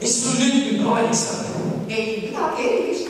Ist zu Lügen gekreuzt. Ewig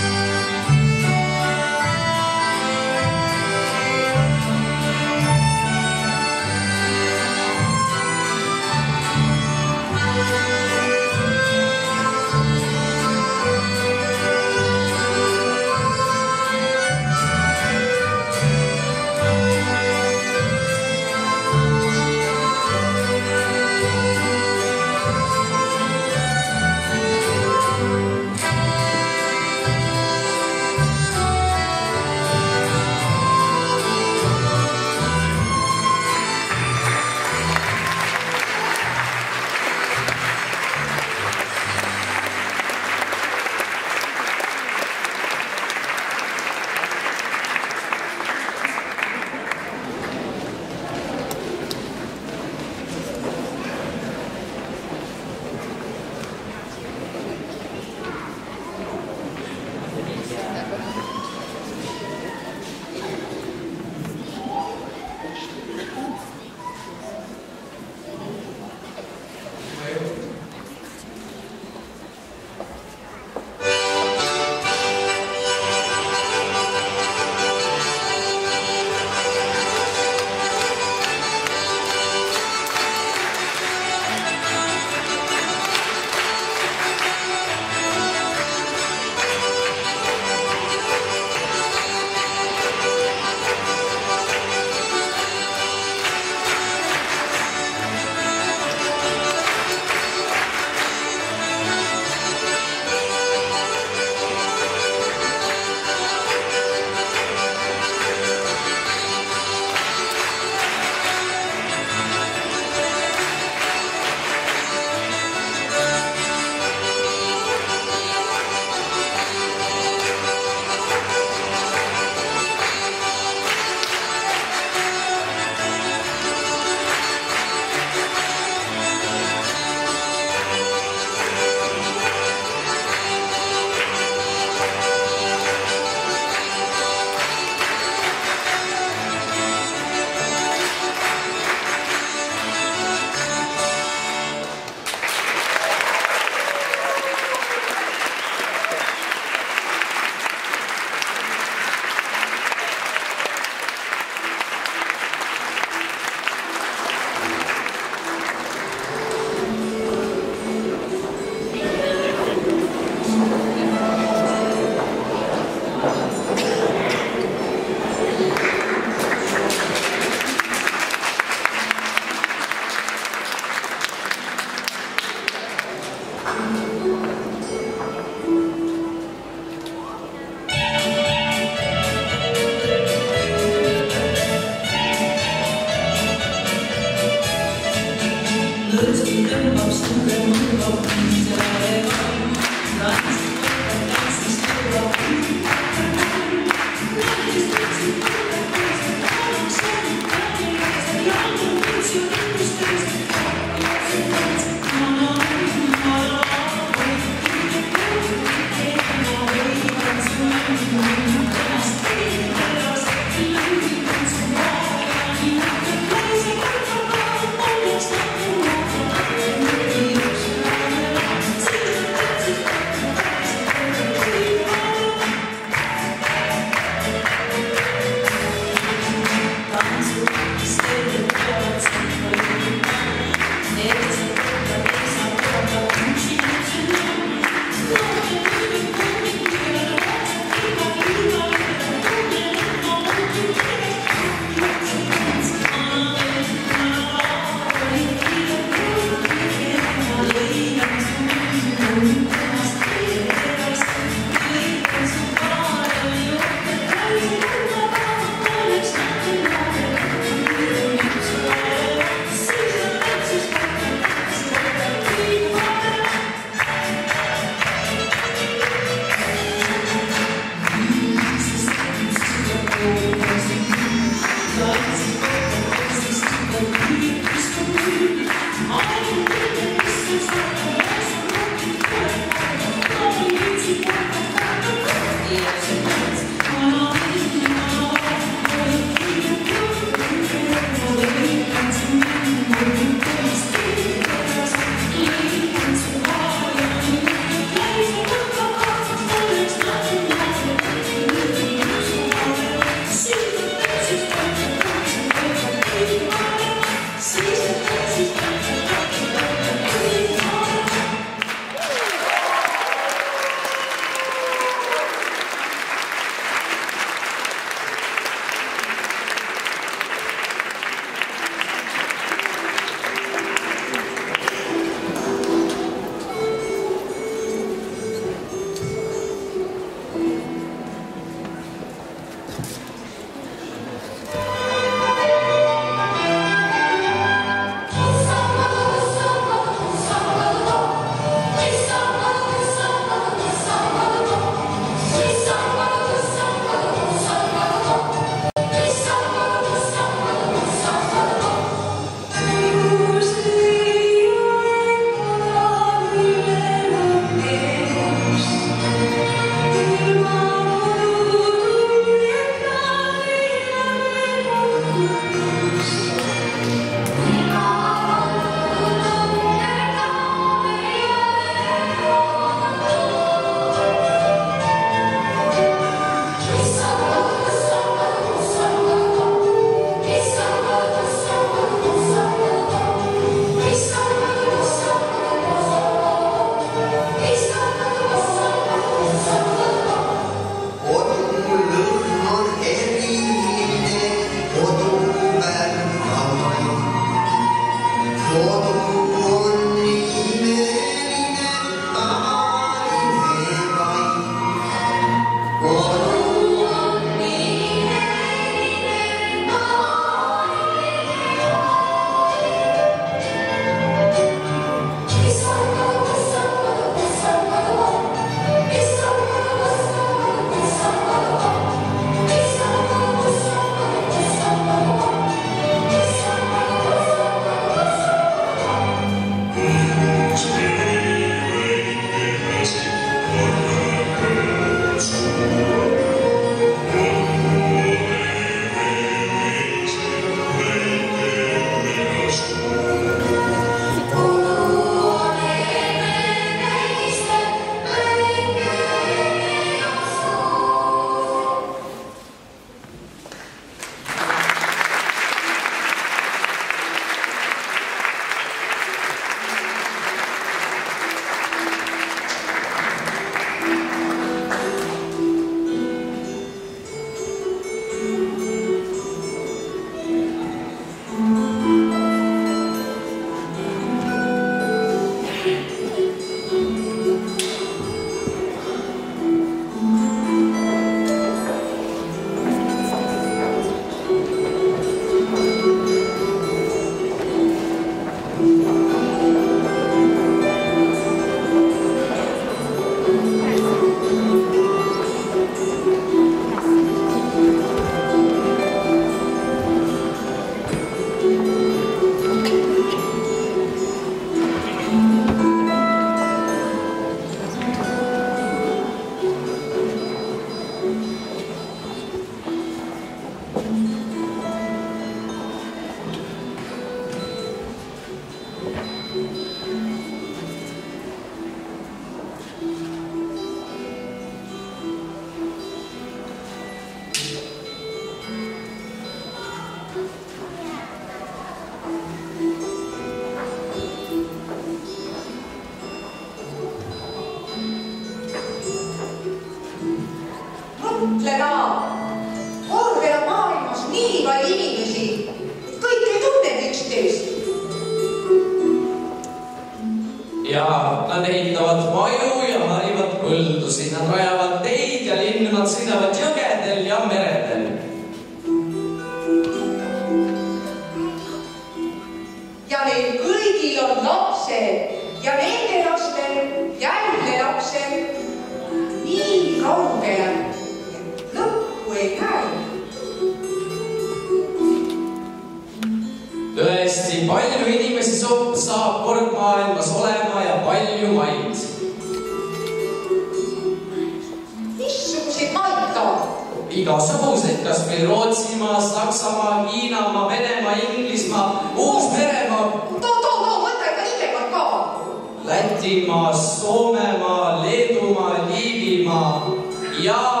Soomemaa, Leedumaa, Liivimaa ja